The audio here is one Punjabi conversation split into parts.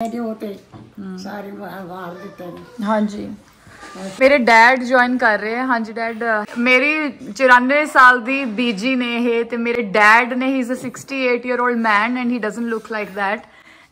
ਮੇਰੇ ਸਾਰੇ ਵਾਰ ਦਿੱਤੇ ਨੇ। ਹਾਂਜੀ। ਮੇਰੇ ਡੈਡ ਜੁਆਇਨ ਕਰ ਰਹੇ ਹੈ ਹਾਂਜੀ, ਡੈਡ, ਮੇਰੀ 94 ਸਾਲ ਦੀ ਬੀਜੀ ਨੇ ਇਹ ਤੇ ਮੇਰੇ ਡੈਡ ਨੇ he is a 68 year old man and he doesn't look like that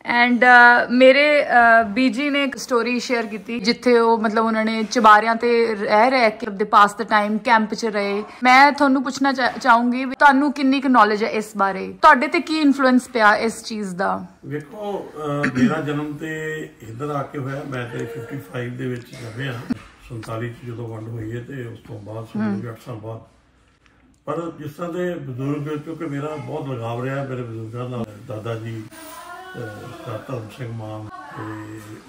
and uh, ਮੇਰੇ uh, ਬੀਜੀ ਨੇ ਇੱਕ ਸਟੋਰੀ ਸ਼ੇਅਰ ਕੀਤੀ ਜਿੱਥੇ ਉਹ ਮਤਲਬ ਉਹਨਾਂ ਨੇ ਚਬਾਰਿਆਂ ਤੇ ਰਹਿ ਰਹਿ ਕੇ ਆਪਦੇ ਪਾਸ ਦਾ ਟਾਈਮ ਕੈਂਪ 'ਚ ਰਹੇ। ਮੈਂ ਤੁਹਾਨੂੰ ਪੁੱਛਣਾ ਚਾ- ਚਾਹੂੰਗੀ ਵੀ ਤੁਹਾਨੂੰ ਕਿੰਨੀ ਕੁ ਨੌਲੇਜ ਹੈ ਇਸ ਬਾਰੇ? ਤੁਹਾਡੇ ਤੇ ਕੀ ਇਨਫਲੂਐਂਸ ਪਿਆ ਇਸ ਚੀਜ਼ ਦਾ? ਵੇਖੋ, ਅਹ, ਮੇਰਾ ਜਨਮ ਤੇ ਇੱਧਰ ਆ ਕੇ ਹੋਇਆ। ਮੈਂ ਤੇ 55 ਦੇ ਵਿੱਚ ਜੰਮਿਆ 47 ਚ ਜਦੋਂ ਵੰਡ ਹੋਈ ਹੈ ਤੇ ਉਸ ਤੋਂ ਬਾਅਦ ਸੁਣੀ 8 ਸਾਲ ਬਾਅਦ। ਪਰ ਜਿਸ ਤਰ੍ਹਾਂ ਦੇ ਬਜ਼ੁਰਗ, ਕਿਉਂਕਿ ਮੇਰਾ ਬਹੁਤ ਲਗਾਵ ਰਿਹਾ, ਮੇਰੇ ਬਜ਼ੁਰਗਾਂ ਨਾਲ ਦਾਦਾ ਜੀ। ਅਹ ਧਰਮ ਸਿੰਘ ਮਾਨ ਤੇ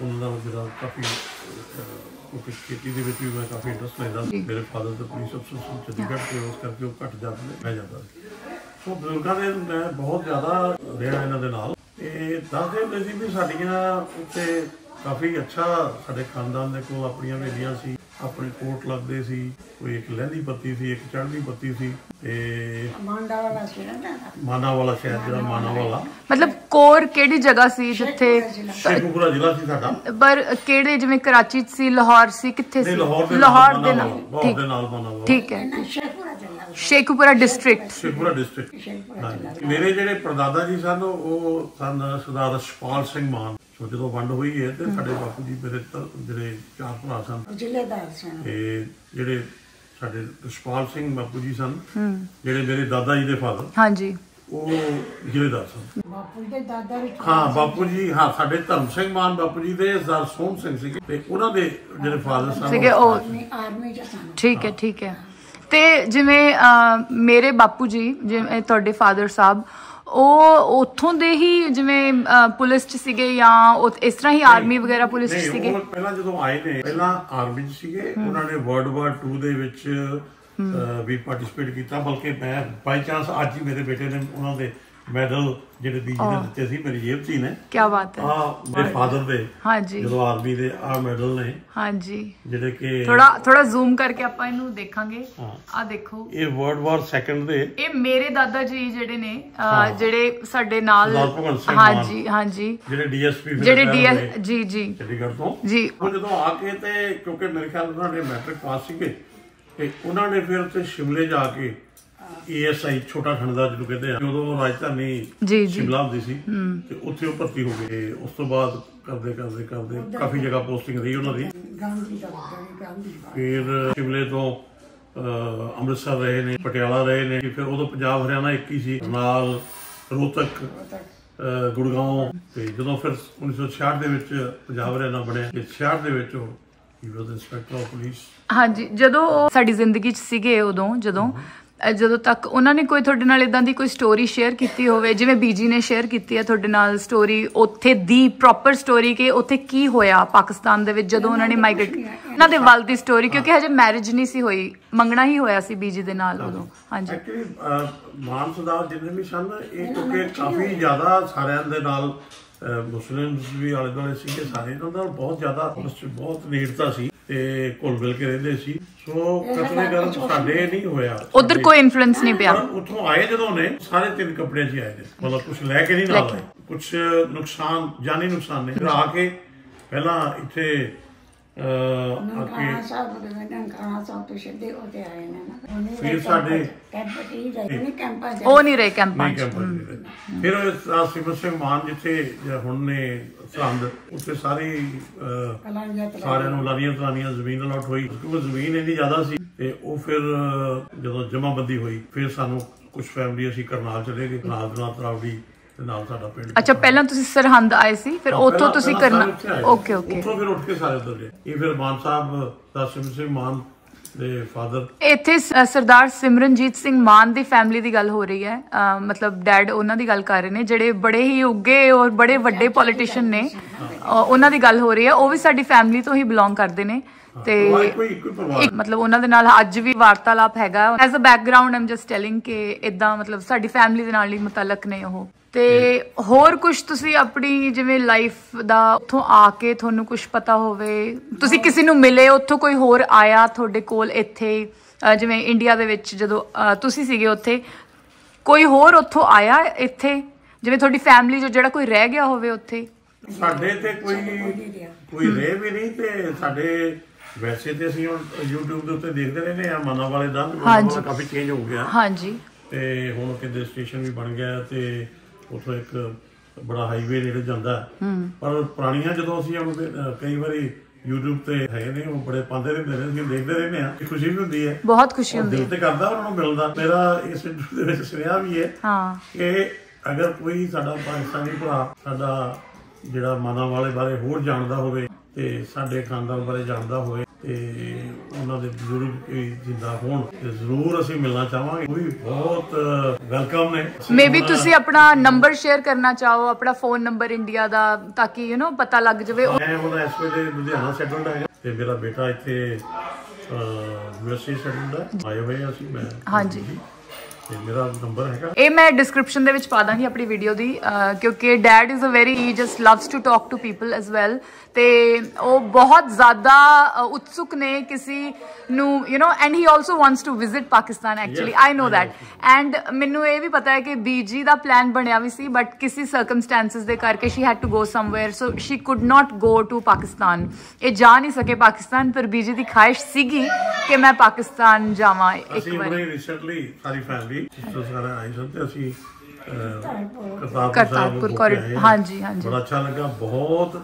ਉਹਨਾਂ ਦਾ ਜਿਹੜਾ ਕਾਫੀ ਅਹ, ਕਿਉਂਕਿ ਖੇਤੀ ਦੇ ਵਿੱਚ ਵੀ ਮੈਂ ਕਾਫੀ ਇੰਟਰਸਟ ਲੈਂਦਾ ਮੇਰੇ ਫਾਦਰ ਦਾ ਪੁਲਿਸ ਅਫਸਰ ਸੀ ਚੰਡੀਗੜ੍ਹ ਤੇ ਉਸ ਕਰਕੇ ਉਹ ਘੱਟ ਜਾਂਦੇ ਮੈਂ ਜਾਂਦਾ ਸੀ। ਸੋ ਬਜ਼ੁਰਗਾਂ ਦੇ ਮੈਂ ਬਹੁਤ ਜ਼ਿਆਦਾ ਰਿਹਾ ਇਹਨਾਂ ਦੇ ਨਾਲ। ਤੇ ਦੱਸਦੇ ਹੁੰਦੇ ਸੀ ਵੀ ਸਾਡੀਆਂ ਉੱਤੇ ਕਾਫੀ ਅੱਛਾ ਸਾਡੇ ਖਾਨਦਾਨ ਦੇ ਕੋਲ ਆਪਣੀਆਂ ਵੇਲੀਆਂ ਸੀ ਆਪਣੇ ਕੋਟ ਲੱਗਦੇ ਸੀ ਕੋਈ ਇੱਕ ਲਹਿੰਦੀ ਪੱਤੀ ਸੀ ਇੱਕ ਚੜ੍ਹਦੀ ਪੱਤੀ ਸੀ ਤੇ ਮਾਂਡਾ ਵਾਲਾ ਸੀ ਨਾ ਦਾਦਾ ਮਾਨਾ ਵਾਲਾ ਸ਼ਹਿਰ ਜਿਹੜਾ ਮਾਨਾ ਵਾਲਾ ਮਤਲਬ ਕੋਰ ਕਿਹੜੀ ਜਗ੍ਹਾ ਸੀ ਜਿੱਥੇ ਸ਼ੇਖੂਪੁਰਾ ਜ਼ਿਲ੍ਹਾ ਸੀ ਸਾਡਾ। ਪਰ ਕਿਹੜੇ ਜਿਵੇਂ ਕਰਾਚੀ 'ਚ ਸੀ ਲਾਹੌਰ ਸੀ ਕਿੱਥੇ ਸੀ? ਲਾਹੌਰ ਦੇ ਨਾਲ ਠੀਕ। ਦੇ ਨਾਲ ਮਾਨਾ ਵਾਲਾ ਠੀਕ ਹੈ। ਸ਼ੇਖਪੁਰਾ ਡਿਸਟ੍ਰਿਕਟ ਸ਼ੇਖੂਪੁਰਾ ਡਿਸਟ੍ਰਿਕਟ ਮੇਰੇ ਜਿਹੜੇ ਪਰਦਾਦਾ ਜੀ ਸਨ ਉਹ ਸਨ ਸਰਦਾਰ ਰਸ਼ਪਾਲ ਸਿੰਘ ਮਾਨ। ਸੋ ਜਦੋਂ ਵੰਡ ਹੋਈ ਹੈ ਤੇ ਸਾਡੇ ਬਾਪੂ ਜੀ ਮੇਰੇ ਜਿਹੜੇ ਚਾਰ ਭਰਾ ਸਨ। ਜ਼ਿਲ੍ਹੇਦਾਰ ਸਨ। ਤੇ ਜਿਹੜੇ ਸਾਡੇ ਰਸ਼ਪਾਲ ਸਿੰਘ ਬਾਪੂ ਜੀ ਸਨ ਜਿਹੜੇ ਮੇਰੇ ਦਾਦਾ ਜੀ ਦੇ ਫਾਦਰ ਹਾਂਜੀ। ਉਹ ਜ਼ਿਲ੍ਹੇਦਾਰ ਸਨ। ਬਾਪੂ ਦੇ ਦਾਦਾ ਵੀ ਹਾਂ ਬਾਪੂ ਜੀ ਹਾਂ ਸਾਡੇ ਧਰਮ ਸਿੰਘ ਮਾਨ ਬਾਪੂ ਜੀ ਦੇ ਸਰਦਾਰ ਸੋਹਣ ਸਿੰਘ ਸੀਗੇ ਤੇ ਉਹਨਾਂ ਦੇ ਜਿਹੜੇ ਫਾਦਰ ਸਨ ਸੀਗੇ ਉਹ ਆਰਮੀ ਆਰਮੀ ਚ ਸਨ। ਠੀਕ ਹੈ ਠੀਕ ਹੈ। ਤੇ ਜਿਵੇਂ ਮੇਰੇ ਬਾਪੂ ਜੀ ਜਿਵੇਂ ਤੁਹਾਡੇ ਫਾਦਰ ਸਾਹਿਬ ਉਹ ਉੱਥੋਂ ਦੇ ਹੀ ਜਿਵੇਂ ਪੁਲਿਸ 'ਚ ਸੀਗੇ ਜਾਂ ਇਸ ਤਰ੍ਹਾਂ ਹੀ ਆਰਮੀ ਵਗੈਰਾ ਪੁਲਿਸ 'ਚ ਸੀਗੇ? ਉਹ ਪਹਿਲਾਂ ਜਦੋਂ ਆਏ ਨੇ ਪਹਿਲਾਂ ਆਰਮੀ 'ਚ ਸੀਗੇ ਉਹਨਾਂ ਨੇ ਵਰਲਡ ਵਾਰ 2 ਦੇ ਵਿੱਚ ਵੀ ਪਾਰਟਿਸਿਪੇਟ ਕੀਤਾ। ਬਲਕਿ ਮੈਂ ਬਾਈ ਚਾਂਸ ਅੱਜ ਹੀ ਮੇਰੇ ਬੇਟੇ ਨੇ ਉਹਨਾਂ ਦੇ ਮੈਡਲ ਜਿਹੜੇ ਬੀਜੀ ਨੇ ਦਿੱਤੇ ਸੀ ਮੇਰੀ ਜੇਬ 'ਚ ਹੀ ਨੇ। ਕੀ ਬਾਤ ਹੈ। ਆ ਮੇਰੇ ਫਾਦਰ ਦੇ ਹਾਂਜੀ। ਜਦੋਂ ਆਰਮੀ ਦੇ ਆ ਮੈਡਲ ਨੇ। ਹਾਂਜੀ। ਜਿਹੜੇ ਕਿ ਥੋੜਾ ਥੋੜਾ ਜ਼ੂਮ ਕਰਕੇ ਆਪਾਂ ਇਹਨੂੰ ਦੇਖਾਂਗੇ। ਆ ਦੇਖੋ। ਇਹ ਵਰਲਡ ਵਾਰ ਸੈਕੰਡ ਦੇ ਇਹ ਮੇਰੇ ਦਾਦਾ ਜੀ ਜਿਹੜੇ ਨੇ ਜਿਹੜੇ ਸਾਡੇ ਨਾਲ। ਹਾਂਜੀ ਹਾਂਜੀ। ਜਿਹੜੇ ਡੀਐਸਪੀ ਜਿਹੜੇ ਡੀਐਸ ਜੀ ਜੀ। ਚੰਡੀਗੜ੍ਹ ਤੋਂ। ਜੀ। ਉਹ ਜਦੋਂ ਆ ਕੇ ਤੇ ਕਿਉਂਕਿ ਮੇਰੇ ਖਿਆਲ ਉਹਨਾਂ ਨੇ ਮੈਟ੍ਰਿਕ ਪਾਸ ਸੀਗੇ ਤੇ ਉਹਨਾਂ ਨੇ ਫਿਰ ਉੱਥੇ ਸ਼ਿਮਲੇ ਜਾ ਕੇ ਏਐਸਆਈ ਛੋਟਾ ਖੰਡਾ ਜਿਹਨੂੰ ਕਹਿੰਦੇ ਆ ਉਦੋਂ ਰਾਜਧਾਨੀ ਸ਼ਿਮਲਾ ਹੁੰਦੀ ਸੀ ਤੇ ਉੱਥੇ ਉਹ ਭਰਤੀ ਹੋ ਗਏ। ਉਸ ਤੋਂ ਬਾਅਦ ਕਰਦੇ ਕਰਦੇ ਕਰਦੇ ਕਾਫੀ ਜਗ੍ਹਾ ਪੋਸਟਿੰਗ ਰਹੀ ਉਹਨਾਂ ਦੀ। ਫਿਰ ਸ਼ਿਮਲੇ ਤੋਂ ਅੰਮ੍ਰਿਤਸਰ ਰਹੇ ਨੇ ਪਟਿਆਲਾ ਰਹੇ ਨੇ ਫਿਰ ਉਦੋਂ ਪੰਜਾਬ ਹਰਿਆਣਾ ਇੱਕ ਹੀ ਸੀ ਨਾਲ ਰੋਹਤਕ ਅਹ, ਗੁੜਗਾਉਂ ਤੇ ਜਦੋਂ ਫਿਰ 1966 ਦੇ ਵਿੱਚ ਪੰਜਾਬ ਹਰਿਆਣਾ ਬਣਿਆ ਤੇ 66 ਦੇ ਵਿੱਚ ਉਹ he was inspector of police ਹਾਂਜੀ ਜਦੋਂ ਉਹ ਸਾਡੀ ਜ਼ਿੰਦਗੀ 'ਚ ਸੀਗੇ ਉਦੋਂ ਜਦੋਂ ਜਦੋਂ ਤੱਕ ਉਹਨਾਂ ਨੇ ਕੋਈ ਤੁਹਾਡੇ ਨਾਲ ਇਦਾਂ ਦੀ ਕੋਈ ਸਟੋਰੀ ਸ਼ੇਅਰ ਕੀਤੀ ਹੋਵੇ ਜਿਵੇਂ ਬੀਜੀ ਨੇ ਸ਼ੇਅਰ ਕੀਤੀ ਹੈ ਤੁਹਾਡੇ ਨਾਲ ਸਟੋਰੀ ਉੱਥੇ ਦੀ ਪ੍ਰੋਪਰ ਸਟੋਰੀ ਕਿ ਉੱਥੇ ਕੀ ਹੋਇਆ ਪਾਕਿਸਤਾਨ ਦੇ ਵਿੱਚ ਜਦੋਂ ਉਹਨਾਂ ਨੇ ਮਾਈਗ੍ਰੇਟ ਉਹਨਾਂ ਦੇ ਵੱਲ ਦੀ ਸਟੋਰੀ ਕਿਉਂਕਿ ਹਜੇ ਮੈਰਿਜ ਨਹੀਂ ਸੀ ਹੋਈ ਮੰਗਣਾ ਹੀ ਹੋਇਆ ਸੀ ਬੀਜੀ ਦੇ ਨਾਲ ਉਦੋਂ। ਹਾਂਜੀ। ਐਕਚੁਅਲੀ ਮਾਨ ਜਿੰਨੇ ਵੀ ਸਨ ਇਹ ਕਿਉਂਕਿ ਕਾਫੀ ਜ਼ਿਆਦਾ ਸਾਰਿਆਂ ਦੇ ਨਾਲ ਮੁਸਲਿਮਸ ਵੀ ਆਲੇ ਦੁਆਲੇ ਸੀਗੇ ਸਾਰੇ ਇਹਨਾਂ ਨਾਲ ਬਹੁਤ ਜ਼ਿਆਦਾ ਆਪਸ ਚ ਬਹੁਤ ਨੇੜਤਾ ਸੀ ਤੇ ਘੁਲ ਮਿਲ ਕੇ ਰਹਿੰਦੇ ਸੀ। ਸੋ ਕਤਲੇ ਗਰਮ ਸਾਡੇ ਨਹੀਂ ਹੋਇਆ। ਉਧਰ ਕੋਈ ਇਨਫਲੂਐਂਸ ਨਹੀਂ ਪਿਆ। ਉੱਥੋਂ ਆਏ ਜਦੋਂ ਨੇ ਸਾਰੇ ਤਿੰਨ ਕੱਪੜਿਆਂ 'ਚ ਆਏ ਨੇ। ਮਤਲਬ ਕੁਝ ਲੈ ਕੇ ਨਹੀਂ ਨਾਲ ਆਏ। ਕੁਝ ਨੁਕਸਾਨ ਜਾਨੀ ਨੁਕਸਾਨ ਨਹੀਂ ਆ ਕੇ ਪਹਿਲਾਂ ਇੱਥੇ ਨਨਕਾਣਾ ਸਾਹਿਬ ਦੇ ਨਨਕਾਣਾ ਸਾਹਿਬ ਤੋਂ ਸਿੱਧੇ ਉਹਦੇ ਆਏ ਨੇ ਨਾ। ਉਹਨੇ ਫਿਰ ਸਾਡੇ- ਕੈਂਪ ਹੀ ਰਹੇ ਨੇ ਕੈਂਪਾਂ ਚ ਉਹ ਨਹੀਂ ਰਹੇ ਕੈਂਪਾਂ ਨਹੀਂ 'ਚ। ਕੈਂਪ ਵਿੱਚ ਫਿਰ ਉਹ ਸਿਮਰ ਸਿੰਘ ਮਾਨ ਜਿੱਥੇ ਜ- ਹੁਣ ਨੇ ਸਰਹੰਦ ਉੱਥੇ ਸਾਰੇ ਸਾਰਿਆਂ ਨੂੰ ਲਾਰੀਆਂ ਜ਼ਮੀਨ ਅਲਾਟ ਹੋਈ। ਕਿਉਂਕਿ ਜ਼ਮੀਨ ਇੰਨੀ ਜ਼ਿਆਦਾ ਸੀ ਤੇ ਉਹ ਫਿਰ ਜਦੋਂ ਜਮਾਬੰਦੀ ਹੋਈ ਫਿਰ ਸਾਨੂੰ ਕੁਝ ਫੈਮਿਲੀ ਅਸੀਂ ਕਰਨਾਲ ਚਲੇ ਗਏ। ਕਰਨਾਲ ਦੇ ਨਾਲ ਤਰਾਵੜੀ ਤੇ ਨਾਲ ਸਾਡਾ ਪਿੰਡ ਅੱਛਾ ਪਹਿਲਾਂ ਤੁਸੀਂ ਸਰਹੰਦ ਆਏ ਸੀ ਫਿਰ ਉੱਥੋਂ ਤੁਸੀਂ ਕਰਨਾ। Okay okay. ਉੱਥੋਂ ਫਿਰ ਉੱਠ ਕੇ ਸਾਰੇ ਉੱਧਰ ਗਏ। ਇਹ ਫਿਰ ਮਾਨ ਸਾਹਿਬ ਦਾ ਸਿਮਰ ਸਿੰਘ ਮਾਨ ਦੇ ਫਾਦਰ ਇੱਥੇ ਸਰਦਾਰ ਸਿਮਰਨਜੀਤ ਸਿੰਘ ਮਾਨ ਦੀ ਫੈਮਿਲੀ ਦੀ ਗੱਲ ਹੋ ਰਹੀ ਹੈ। ਮਤਲਬ ਡੈਡ ਉਹਨਾਂ ਦੀ ਗੱਲ ਕਰ ਰਹੇ ਨੇ ਜਿਹੜੇ ਬੜੇ ਹੀ ਉੱਗੇ ਔਰ ਬੜੇ ਵੱਡੇ ਪੋਲੀਟੀਸ਼ੀਅਨ ਨੇ ਉਹਨਾਂ ਦੀ ਗੱਲ ਹੋ ਰਹੀ ਹੈ। ਉਹ ਵੀ ਸਾਡੀ ਫੈਮਿਲੀ ਤੋਂ ਹੀ ਬਿਲੋਂਗ ਕਰਦੇ ਨੇ। ਤੇ ਮਤਲਬ ਉਹਨਾਂ ਦੇ ਨਾਲ ਅੱਜ ਵੀ ਵਾਰਤਾਲਾਪ ਹੈਗਾ। As a background I'm just telling ਕਿ ਇਦਾਂ ਮਤਲਬ ਸਾਡੀ ਫੈਮਿਲੀ ਦੇ ਨਾਲ ਹੀ ਮੁਤਲਕ ਨੇ ਉਹ। ਤੇ ਹੋਰ ਕੁਝ ਤੁਸੀਂ ਆਪਣੀ ਜਿਵੇਂ ਲਾਈਫ ਦਾ ਉੱਥੋਂ ਆ ਕੇ ਤੁਹਾਨੂੰ ਕੁਝ ਪਤਾ ਹੋਵੇ? ਤੁਸੀਂ ਕਿਸੇ ਨੂੰ ਮਿਲੇ ਉੱਥੋਂ ਕੋਈ ਹੋਰ ਆਇਆ ਤੁਹਾਡੇ ਕੋਲ ਇੱਥੇ? ਜਿਵੇਂ ਇੰਡੀਆ ਦੇ ਵਿੱਚ ਜਦੋਂ ਤੁਸੀਂ ਸੀਗੇ ਉੱਥੇ ਕੋਈ ਹੋਰ ਉੱਥੋਂ ਆਇਆ ਇੱਥੇ? ਜਿਵੇਂ ਤੁਹਾਡੀ ਫੈਮਿਲੀ ਜੋ ਜਿਹੜਾ ਕੋਈ ਰਹਿ ਗਿਆ ਹੋਵੇ ਉੱਥੇ? ਸਾਡੇ ਤੇ ਕੋਈ ਰਿਹਾ। ਕੋਈ ਰੇ ਵੀ ਨਹੀਂ ਤੇ ਸਾਡੇ ਵੈਸੇ ਤੇ ਅਸੀਂ ਹੁਣ YouTube ਦੇ ਉੱਤੇ ਦੇਖਦੇ ਰਹਿੰਦੇ ਆ ਮਾਨਾ ਵਾਲੇ ਦਾ। ਕਾਫੀ ਚੇਂਜ ਹੋ ਗਿਆ। ਹਾਂਜੀ। ਤੇ ਹੁਣ ਕਿਤੇ ਸਟੇਸ਼ਨ ਵੀ ਬਣ ਗਿਆ ਤੇ ਉਥੋਂ ਇੱਕ ਬੜਾ ਹਾਈਵੇ ਨੇੜੇ ਜਾਂਦਾ। ਪਰ ਪੁਰਾਣੀਆਂ ਜਦੋਂ ਅਸੀਂ ਅਹ, ਕਈ ਵਾਰੀ YouTube ਤੇ ਹੈਗੇ ਨੇ ਉਹ ਬੜੇ ਪਾਉਂਦੇ ਰਹਿੰਦੇ ਨੇ ਅਸੀਂ ਦੇਖਦੇ ਰਹਿੰਦੇ ਆ ਖੁਸ਼ੀ ਵੀ ਹੁੰਦੀ ਹੈ। ਬਹੁਤ ਖੁਸ਼ੀ ਹੁੰਦੀ ਦਿਲ ਹੈ। ਤੇ ਕਰਦਾ ਉਹਨਾਂ ਨੂੰ ਮਿਲਦਾ ਮੇਰਾ ਇਸ ਇੰਟਰਵਿਊ ਦੇ ਵਿੱਚ ਸੁਨੇਹਾ ਵੀ ਹੈ ਹਾਂ। ਕਿ ਅਗਰ ਕੋਈ ਸਾਡਾ ਪਾਕਿਸਤਾਨੀ ਭਰਾ ਸਾਡਾ ਜਿਹੜਾ ਮਾਨਾ ਵਾਲੇ ਬਾਰੇ ਹੋਰ ਜਾਣਦਾ ਹੋਵੇ ਤੇ ਸਾਡੇ ਖਾਨਦਾਨ ਬਾਰੇ ਜਾਣਦਾ ਹੋਵੇ ਤੇ ਉਹਨਾਂ ਦੇ ਬਜ਼ੁਰਗ ਜਿੰਦਾ ਹੋਣ ਤੇ ਜ਼ਰੂਰ ਅਸੀਂ ਮਿਲਣਾ ਚਾਹਾਂਗੇ। ਉਹ ਵੀ ਬਹੁਤ ਵੈਲਕਮ ਨੇ। ਮੇਬੀ ਤੁਸੀਂ ਆਪਣਾ ਨੰਬਰ ਸ਼ੇਅਰ ਕਰਨਾ ਚਾਹੋ ਆਪਣਾ ਫੋਨ ਨੰਬਰ ਇੰਡੀਆ ਦਾ ਤਾਂ ਕਿ ਯੂ نو ਪਤਾ ਲੱਗ ਜਾਵੇ। ਮੈਂ ਹੁਣ ਇਸ ਵੇਲੇ ਲੁਧਿਆਣਾ ਸੈਟਲਡ ਹੈਗਾ ਤੇ ਮੇਰਾ ਬੇਟਾ ਇੱਥੇ ਸੈਟਲਡ ਹੈ ਆਏ ਹੋਏ ਹਾਂ ਅਸੀਂ ਮੈਂ ਹਾਂਜੀ। ਤੇ ਮੇਰਾ ਨੰਬਰ ਹੈਗਾ। ਇਹ ਮੈਂ ਡਿਸਕ੍ਰਿਪਸ਼ਨ ਦੇ ਵਿੱਚ ਪਾ ਦਾਂਗੀ ਆਪਣੀ ਵੀਡੀਓ ਦੀ ਕਿਉਂਕਿ dad is a very he just loves to talk to people as well ਤੇ ਉਹ ਬਹੁਤ ਜ਼ਿਆਦਾ ਉਤਸੁਕ ਨੇ ਕਿਸੇ ਨੂੰ you know and he also wants to visit Pakistan actually I know that and ਮੈਨੂੰ ਇਹ ਵੀ ਪਤਾ ਹੈ ਕਿ ਬੀਜੀ ਦਾ ਪਲਾਨ ਬਣਿਆ ਵੀ ਸੀ ਬਟ ਕਿਸੇ ਸਰਕਮਸਟੈਂਸਸ ਦੇ ਕਰਕੇ she had to go somewhere so she could not go to Pakistan ਇਹ ਜਾ ਨਹੀਂ ਸਕੇ ਪਾਕਿਸਤਾਨ ਪਰ ਬੀਜੀ ਦੀ ਖਾਹਿਸ਼ ਸੀਗੀ ਕਿ ਮੈਂ ਪਾਕਿਸਤਾਨ ਜਾਵਾਂ ਇੱਕ ਅਸੀਂ ਵਾਰ। ਹੁਣੇ ਰੀਸੈਂਟਲੀ ਸਾਰੀ ਫੈਮਿਲੀ ਸਿਸਟਰ ਸਾਰਾ ਆਏ ਸਨ ਤੇ ਅਸੀਂ ਕਰਤਾਰਪੁਰ ਸਾਹਿਬ ਕਰਤਾਰਪੁਰ ਹੋ ਕੇ corridor, ਆਏ ਹਾਂ। ਹਾਂਜੀ, ਹਾਂਜੀ। ਬੜਾ ਅੱਛਾ ਲੱਗਾ ਬਹੁਤ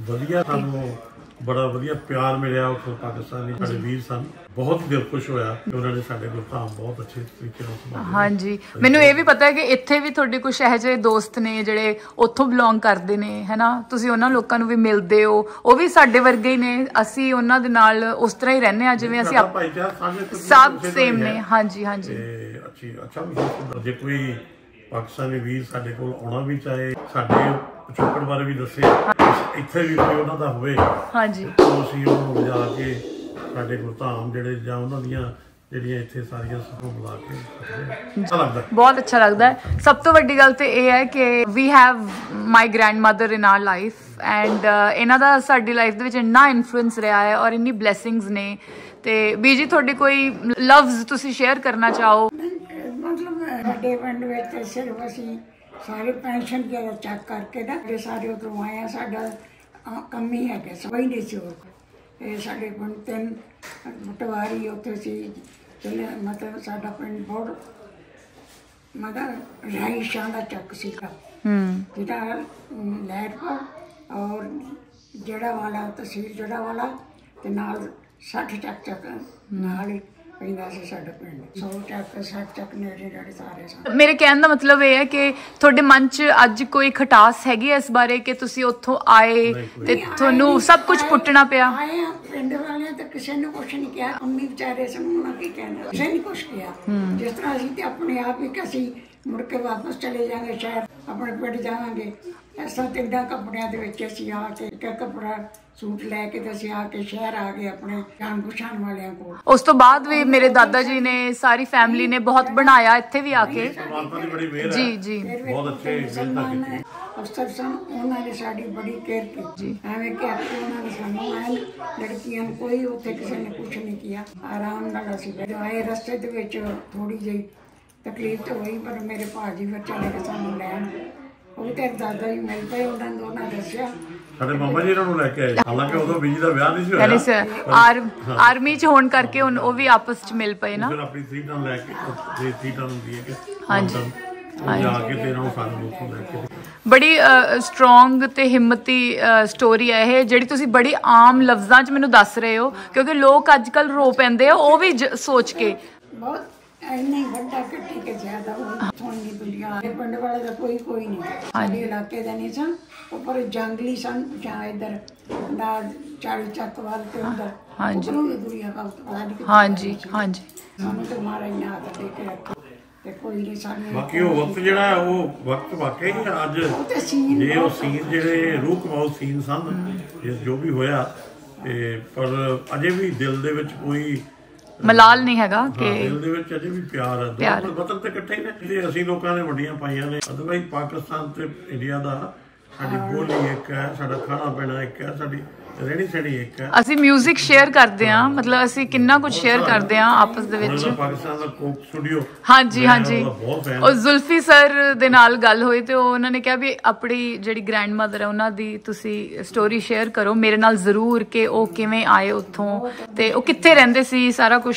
ਵਧੀਆ ਸਾਨੂੰ ਬੜਾ ਵਧੀਆ ਪਿਆਰ ਮਿਲਿਆ ਉੱਥੋਂ ਪਾਕਿਸਤਾਨੀ ਸਾਡੇ ਵੀਰ ਸਨ। ਬਹੁਤ ਦਿਲ ਖੁਸ਼ ਹੋਇਆ ਕਿ ਉਹਨਾਂ ਨੇ ਸਾਡੇ ਕੋਲ ਧਾਮ ਬਹੁਤ ਅੱਛੇ ਤਰੀਕੇ ਨਾਲ ਸੰਭਾਲਿਆ। ਹਾਂਜੀ। ਮੈਨੂੰ ਇਹ ਵੀ ਪਤਾ ਹੈ ਕਿ ਇੱਥੇ ਵੀ ਤੁਹਾਡੇ ਕੁਝ ਇਹੋ ਜਿਹੇ ਦੋਸਤ ਨੇ ਜਿਹੜੇ ਉੱਥੋਂ ਬਿਲੋਂਗ ਕਰਦੇ ਨੇ ਹੈਨਾ? ਤੁਸੀਂ ਉਹਨਾਂ ਲੋਕਾਂ ਨੂੰ ਵੀ ਮਿਲਦੇ ਹੋ। ਉਹ ਵੀ ਸਾਡੇ ਵਰਗੇ ਹੀ ਨੇ। ਅਸੀਂ ਉਹਨਾਂ ਦੇ ਨਾਲ ਉਸ ਤਰ੍ਹਾਂ ਹੀ ਰਹਿੰਦੇ ਆ ਜਿਵੇਂ ਅਸੀਂ ਸਭ ਸੇਮ। ਨੇ। ਹਾਂਜੀ ਹਾਂਜੀ। ਅੱਛੀ ਅੱਛਾ ਜੇ ਕੋਈ ਪਾਕਿਸਤਾਨੀ ਵੀਰ ਸਾਡੇ ਕੋਲ ਆਉਣਾ ਵੀ ਚਾਹੇ ਸਾਡੇ ਪਿਛੋਕੜ ਬਾਰੇ ਵੀ ਦੱਸੇ। ਇੱਥੇ ਵੀ ਕੋਈ ਉਹਨਾਂ ਦਾ ਹੋਵੇ ਹਾਂਜੀ। ਤਾਂ ਅਸੀਂ ਉਹਨੂੰ ਲਿਜਾ ਕੇ ਸਾਡੇ ਕੋਲ ਧਾਮ ਜਿਹੜੇ ਜਾਂ ਉਹਨਾਂ ਦੀਆਂ ਜਿਹੜੀਆਂ ਇੱਥੇ ਸਾਰੀਆਂ ਸਭ ਨੂੰ ਬੁਲਾ ਕੇ। ਅੱਛਾ ਲੱਗਦਾ। ਬਹੁਤ ਅੱਛਾ ਲੱਗਦਾ ਹੈ। ਸਭ ਤੋਂ ਵੱਡੀ ਗੱਲ ਤੇ ਇਹ ਹੈ ਕਿ we have my grandmother in our life and ਇਹਨਾਂ ਦਾ ਸਾਡੀ ਲਾਈਫ ਦੇ ਵਿੱਚ ਇੰਨਾ ਇਨਫਲੂਐਂਸ ਰਿਹਾ ਹੈ ਔਰ ਇੰਨੀ ਬਲੇਸਿੰਗਸ ਨੇ। ਤੇ ਬੀਜੀ ਤੁਹਾਡੇ ਕੋਈ ਲਵਜ਼ ਤੁਸੀਂ ਸ਼ੇਅਰ ਕਰਨਾ ਚਾਹੋ? ਮਤਲਬ ਸਾਡੇ ਪਿੰਡ ਵਿੱਚ ਸਿਰਫ ਅਸੀਂ ਸਾਰੇ ਪੈਨਸ਼ਨ ਜਿਹੜਾ ਚੈੱਕ ਕਰਕੇ ਨਾ ਜਿਹੜੇ ਸਾਰੇ ਉਧਰੋਂ ਆਏ ਆ ਸਾਡਾ ਅਹ, ਕੰਮ ਹੀ ਹੈਗਾ ਸਭੀ ਨਹੀਂ ਸੀ ਹੋਰ ਇਹ ਸਾਡੇ ਪਿੰਡ ਤਿੰਨ ਮਟਵਾਰੀ ਉੱਥੇ ਸੀ ਚਲੇ ਮਤਲਬ ਸਾਡਾ ਪਿੰਡ ਬਹੁਤ ਮਤਲਬ ਰਾਈਸ਼ਾਂ ਦਾ ਚੱਕ ਸੀਗਾ। ਹੂੰ। ਜਿਹਦਾ ਲੈਟਪੁਰ ਔਰ ਜਿਹੜਾ ਵਾਲਾ ਤਹਿਸੀਲ ਜਿਹੜਾ ਵਾਲਾ ਤੇ ਨਾਲ 60 ਚੱਕ ਚੱਕ ਨਾਲ ਹੀ ਪੈਂਦਾ ਸੀ ਸਾਡਾ ਪਿੰਡ। 100 ਚੱਕ 60 ਚੱਕ ਨੇੜੇ ਜਿਹੜੇ ਸਾਰੇ ਸਨ। ਮੇਰੇ ਕਹਿਣ ਦਾ ਮਤਲਬ ਇਹ ਹੈ ਕਿ ਤੁਹਾਡੇ ਮਨ 'ਚ ਅੱਜ ਕੋਈ ਖਟਾਸ ਹੈਗੀ ਹੈ ਇਸ ਬਾਰੇ ਕਿ ਤੁਸੀਂ ਉੱਥੋਂ ਆਏ ਤੇ ਤੁਹਾਨੂੰ ਸਭ ਕੁਝ ਪੁੱਟਣਾ ਪਿਆ? ਆਏ ਆ ਪਿੰਡ ਵਾਲਿਆਂ ਤਾਂ ਕਿਸੇ ਨੇ ਕੁਛ ਨਹੀਂ ਕਿਹਾ। ਅੰਮੀ ਵਿਚਾਰੇ ਸਨ ਉਹਨਾਂ ਕੀ ਕਹਿਣਾ? ਕਿਸੇ ਨੇ ਕੁਛ ਕਿਹਾ। ਜਿਸ ਤਰ੍ਹਾਂ ਅਸੀਂ ਤੇ ਆਪਣੇ ਆਪ ਹੀ ਕਿ ਅਸੀਂ ਮੁੜ ਕੇ ਵਾਪਸ ਚਲੇ ਸ਼ਹਿਰ ਆਪਣੇ ਪਿੰਡ ਜਾਵਾਂਗੇ। ਐਸਾ ਤਿੰਨਾਂ ਕੱਪੜਿਆਂ ਦੇ ਵਿੱਚ ਅਸੀਂ ਆ ਕੇ ਇੱਕ ਕੱਪੜਾ ਸੂਟ ਲੈ ਕੇ ਤੇ ਅਸੀਂ ਆ ਕੇ ਸ਼ਹਿਰ ਆ ਗਏ ਆਪਣੇ ਜਾਣ ਪਛਾਣ ਵਾਲਿਆਂ ਕੋਲ। ਉਸ ਤੋਂ ਬਾਅਦ ਵੀ ਮੇਰੇ ਦਾਦਾ ਜੀ ਨੇ ਸਾਰੀ ਫੈਮਿਲੀ ਨੇ ਬਹੁਤ ਬਣਾਇਆ ਇੱਥੇ ਵੀ ਆ ਕੇ। ਪਰਮਾਤਮਾ ਦੀ ਬੜੀ ਮਿਹਰ ਹੈ। ਜੀ ਜੀ। ਬਹੁਤ ਅੱਛੇ ਮੁਸਲਮਾਨ ਨੇ ਅਫਸਰ ਸਨ ਉਹਨਾਂ ਨੇ ਸਾਡੀ ਬੜੀ ਕੇਅਰ ਕੀਤੀ। ਐਵੇਂ ਕਿ ਆਪੇ ਉਹਨਾਂ ਨੇ ਸਾਨੂੰ ਐਨ ਲੜਕੀਆਂ ਨੂੰ ਕੋਈ ਉੱਥੇ ਕਿਸੇ ਨੇ ਕੁਝ ਨਹੀਂ ਕੀਤਾ ਆਰਾਮ ਨਾਲ ਅਸੀਂ ਆਏ ਰਸਤੇ ਦੇ ਵਿੱਚ ਥੋੜੀ ਜਿਹੀ ਤਕਲੀਫ ਤਾਂ ਹੋਈ ਪਰ ਮੇਰੇ ਭਾਜੀ ਫਿਰ ਚਲੇ ਗਏ ਸਾਨੂੰ ਲੈਣ। ਉਹ ਵੀ ਤੇ ਦਾਦਾ ਜੀ ਮਿਲ ਪਏ ਉਹਨਾਂ ਨੂੰ ਉਹਨਾਂ ਦੱਸਿਆ। ਸਾਡੇ ਮਾਮਾ ਜੀ ਇਹਨਾਂ ਨੂੰ ਲੈ ਕੇ ਆਏ। ਹਾਲਾਂਕਿ ਉਦੋਂ ਬੀਜੀ ਦਾ ਵਿਆਹ ਨਹੀਂ ਸੀ ਹੋਇਆ। ਆਰ ਆਰਮੀ 'ਚ ਹੋਣ ਕਰਕੇ ਉਹ ਵੀ ਆਪਸ 'ਚ ਮਿਲ ਪਏ ਨਾ। ਫਿਰ ਆਪਣੀ ਥ੍ਰੀ ਟਨ ਲੈ ਕੇ ਜੇ ਥ੍ਰੀ ਟਨ ਹੁੰਦੀ ਹੈ ਕਿ ਹਾਂਜੀ। ਉਹ ਜਾ ਕੇ ਤੇ ਇਹਨਾਂ ਨੂੰ ਸਾਨੂੰ ਉੱਥੋਂ ਲੈ ਕੇ। ਬੜੀ ਸਟਰੋਂਗ ਤੇ ਹਿੰਮਤੀ ਸਟੋਰੀ ਹੈ ਇਹ ਜਿਹੜੀ ਤੁਸੀਂ ਬੜੀ ਆਮ ਲਫ਼ਜ਼ਾਂ 'ਚ ਮੈਨੂੰ ਦੱਸ ਰਹੇ ਹੋ ਕਿਉਂਕਿ ਲੋਕ ਅੱਜ ਕੱਲ ਰੋ ਪੈਂਦੇ ਆ ਉਹ ਵੀ ਸੋਚ ਕੇ। ਬਹੁਤ ਇੰਨੀ ਵੱਡਾ ਕੱਟੀ ਕੇ ਜ਼ਿਆਦਾ ਹੋਈ ਥੋੜੀ ਦੁਨੀਆ ਇਹ ਪਿੰਡ ਵਾਲੇ ਦਾ ਕੋਈ ਕੋਈ ਨਹੀਂ। ਸਾਡੇ ਇਲਾਕੇ ਦਾ ਨਹੀਂ ਸਨ ਉੱਪਰ ਜੰਗਲੀ ਸਨ ਜਾਂ ਇਧਰ ਦਾ ਚਾਲੀ ਚੱਕ ਵੱਲ ਤੇ ਉਧਰ। ਹਾਂਜੀ। ਉੱਪਰੋਂ ਵੀ ਦੁਨੀਆ ਦਾ ਪਤਾ ਨਹੀਂ ਕਿੱਥੇ ਹਾਂਜੀ ਹਾਂਜੀ। ਸਾਨੂੰ ਤੇ ਮਾਰਾ ਇੰਨਾ ਹੱਥ ਦੇ ਕੇ ਰੱਖੋ। ਤੇ ਕੋਈ ਨਹੀਂ ਸਾਨੂੰ ਬਾਕੀ ਉਹ ਵਕਤ ਜਿਹੜਾ ਉਹ ਵਕਤ ਵਾਕਈ ਅੱਜ ਉਹ ਤੇ ਸੀਨ ਜੇ ਉਹ ਸੀਨ ਜਿਹੜੇ ਰੂਹ ਕਮਾਊ ਸੀਨ ਸਨ ਇਹ ਜੋ ਵੀ ਹੋਇਆ ਤੇ ਪਰ ਅਜੇ ਵੀ ਦਿਲ ਦੇ ਵਿੱਚ ਕੋਈ ਮਲਾਲ ਨਹੀਂ ਹੈਗਾ ਕਿ ਦਿਲ ਦੇ ਵਿੱਚ ਅਜੇ ਵੀ ਪਿਆਰ ਹੈ ਪਿਆਰ। ਵਤਨ ਤੇ ਇਕੱਠੇ ਨੇ ਜਿਹੜੇ ਅਸੀਂ ਲੋਕਾਂ ਨੇ ਵੱਡੀਆਂ ਪਾਈਆਂ ਨੇ ਅਦਰਵਾਈਜ਼ ਪਾਕਿਸਤਾਨ ਤੇ ਇੰਡੀਆ ਦਾ ਸਾਡੀ ਬੋਲੀ ਇੱਕ ਹੈ ਸਾਡਾ ਖਾਣਾ ਪੀਣਾ ਇੱਕ ਹੈ ਸਾਡੀ ਰਹਿਣੀ ਸਹਿਣੀ ਇੱਕ ਹੈ ਅਸੀਂ 뮤직 ਸ਼ੇਅਰ ਕਰਦੇ ਆ ਮਤਲਬ ਅਸੀਂ ਕਿੰਨਾ ਕੁਝ ਸ਼ੇਅਰ ਕਰਦੇ ਆ ਆਪਸ ਦੇ ਉਹਨਾਂ ਵਿੱਚ ਦਾ ਪਾਕਿਸਤਾਨ ਦਾ ਕੋਕ ਸਟੂਡੀਓ ਹਾਂਜੀ ਮੈਂ ਹਾਂਜੀ ਉਹਦਾ ਬਹੁਤ fan ਉਹ ਜ਼ੁਲਫੀ ਸਰ ਦੇ ਨਾਲ ਗੱਲ ਹੋਈ ਤੇ ਉਹ ਉਹਨਾਂ ਨੇ ਕਿਹਾ ਵੀ ਆਪਣੀ ਜਿਹੜੀ ਗ੍ਰੈਂਡਮਦਰ ਹੈ ਉਹਨਾਂ ਦੀ ਤੁਸੀਂ ਸਟੋਰੀ ਸ਼ੇਅਰ ਕਰੋ ਮੇਰੇ ਨਾਲ ਜ਼ਰੂਰ ਕਿ ਉਹ ਕਿਵੇਂ ਆਏ ਉੱਥੋਂ ਤੇ ਉਹ ਕਿੱਥੇ ਰਹਿੰਦੇ ਸੀ ਸਾਰਾ ਕੁਝ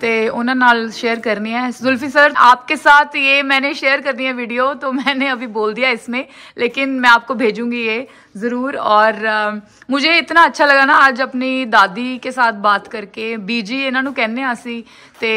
ਤੇ ਉਹਨਾਂ ਨਾਲ शेयर करनी है जुल्फी सर आपके साथ ये मैंने शेयर करनी है वीडियो तो मैंने अभी बोल दिया इसमें लेकिन मैं आपको भेजूंगी ये ज़रूर और अ, मुझे इतना अच्छा लगा ना आज अपनी दादी के साथ बात करके ਬੀਜੀ ਇਹਨਾਂ ਨੂੰ ਕਹਿੰਦੇ ਆ ਅਸੀਂ ਤੇ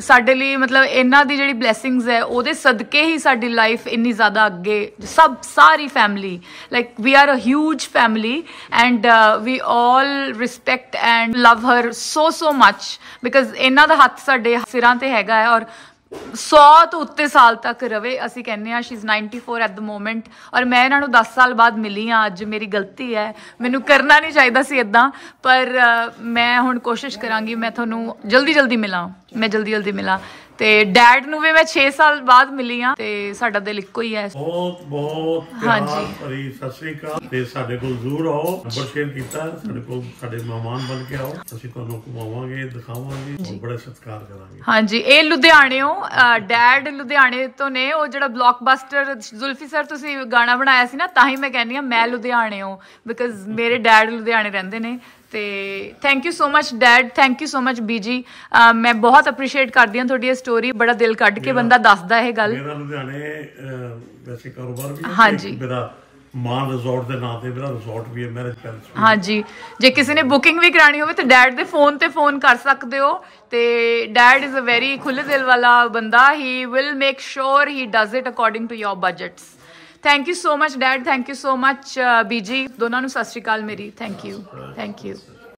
ਸਾਡੇ ਲਈ ਮਤਲਬ ਇਹਨਾਂ ਦੀ ਜਿਹੜੀ ਬਲੇਸਿੰਗਸ ਹੈ ਉਹਦੇ ਸਦਕੇ ਹੀ ਸਾਡੀ ਲਾਈਫ ਇੰਨੀ ਜ਼ਿਆਦਾ ਅੱਗੇ ਸਭ ਸਾਰੀ family like we are a huge family and we all respect and love her so so much because ਇਹਨਾਂ ਦਾ ਹੱਥ ਸਾਡੇ ਸਿਰਾਂ ਤੇ ਹੈਗਾ ਹੈ ਔਰ 100 ਤੋਂ ਉੱਤੇ ਸਾਲ ਤੱਕ ਰਵੇ, ਅਸੀਂ ਕਹਿੰਦੇ ਆ she is 94 at the moment ਔਰ ਮੈਂ ਇਹਨਾਂ ਨੂੰ 10 ਸਾਲ ਬਾਅਦ ਮਿਲੀ ਆ ਅੱਜ ਮੇਰੀ ਗਲਤੀ ਹੈ। ਮੈਨੂੰ ਕਰਨਾ ਨਹੀਂ ਚਾਹੀਦਾ ਸੀ ਇਦਾਂ ਪਰ ਮੈਂ ਹੁਣ ਕੋਸ਼ਿਸ਼ ਕਰਾਂਗੀ, ਮੈਂ ਤੁਹਾਨੂੰ ਜਲਦੀ ਜਲਦੀ ਮਿਲਾਂ, ਮੈਂ ਜਲਦੀ ਜਲਦੀ ਮਿਲਾਂ। ਤੇ ਡੈਡ ਨੂੰ ਵੀ ਮੈਂ 6 ਸਾਲ ਬਾਅਦ ਮਿਲੀ ਆ ਤੇ ਸਾਡਾ ਦਿਲ ਇੱਕੋ ਹੀ ਹੈ। ਬਹੁਤ ਬਹੁਤ ਪਿਆਰ ਹਾਂਜੀ। ਭਰੀ ਸਤਿ ਸ੍ਰੀ ਅਕਾਲ। ਤੇ ਸਾਡੇ ਕੋਲ ਜ਼ਰੂਰ ਆਓ। ਨੰਬਰ ਸ਼ੇਅਰ ਕੀਤਾ। ਸਾਡੇ ਕੋਲ ਸਾਡੇ ਮਹਿਮਾਨ ਬਣ ਕੇ ਆਓ। ਅਸੀਂ ਤੁਹਾਨੂੰ ਘੁਮਾਵਾਂਗੇ ਦਿਖਾਵਾਂਗੇ ਔਰ ਬੜੇ ਸਤਿਕਾਰ ਕਰਾਂਗੇ। ਹਾਂਜੀ ਇਹ ਲੁਧਿਆਣਿਓਂ ਡੈਡ ਲੁਧਿਆਣੇ ਤੋਂ ਨੇ। ਉਹ ਜਿਹੜਾ ਬਲੌਕਬਸਟਰ ਜ਼ੁਲਫੀ ਸਰ ਤੁਸੀਂ ਗਾਣਾ ਬਣਾਇਆ ਸੀ ਨਾ ਤਾਂ ਹੀ ਮੈਂ ਕਹਿੰਦੀ ਆ ਮੈਂ ਲੁਧਿਆਣਿਓਂ ਬਿਕਾਜ਼ ਮੇਰੇ ਡੈਡ ਲੁਧਿਆਣੇ ਰਹਿੰਦੇ ਨੇ। ਤੇ thank you so much dad thank you so much ਬੀਜੀ ਮੈਂ ਬਹੁਤ ਅਪਰੀਸ਼ੀਏਟ ਕਰਦੀ ਹਾਂ ਤੁਹਾਡੀ ਇਹ ਸਟੋਰੀ ਬੜਾ ਦਿਲ ਕੱਢ ਕੇ ਬੰਦਾ ਦੱਸਦਾ ਇਹ ਗੱਲ। ਮੇਰਾ ਲੁਧਿਆਣੇ ਵੈਸੇ ਕਾਰੋਬਾਰ ਵੀ ਹਾਂਜੀ। ਮੇਰਾ ਮਾਨ ਰਿਜ਼ੋਰਟ ਦੇ ਨਾਂ ਤੇ ਮੇਰਾ ਰਿਜ਼ੋਰਟ ਵੀ ਹੈ ਮੈਰਿਜ ਪੈਲਸ ਹਾਂਜੀ। ਜੇ ਕਿਸੇ ਨੇ ਬੁਕਿੰਗ ਵੀ ਕਰਾਣੀ ਹੋਵੇ ਤਾਂ ਡੈਡ ਦੇ ਫੋਨ ਤੇ ਫੋਨ ਕਰ ਸਕਦੇ ਹੋ। ਤੇ ਡੈਡ ਇਜ਼ ਅ ਵੈਰੀ ਖੁੱਲੇ ਦਿਲ ਵਾਲਾ ਬੰਦਾ। He will make sure he does it according to your budgets thank you so much dad thank you so much ਬੀਜੀ ਦੋਨਾਂ ਨੂੰ ਸਤਿ ਸ਼੍ਰੀ ਅਕਾਲ ਮੇਰੀ ਥੈਂਕ ਯੂ ਥੈਂਕ ਯੂ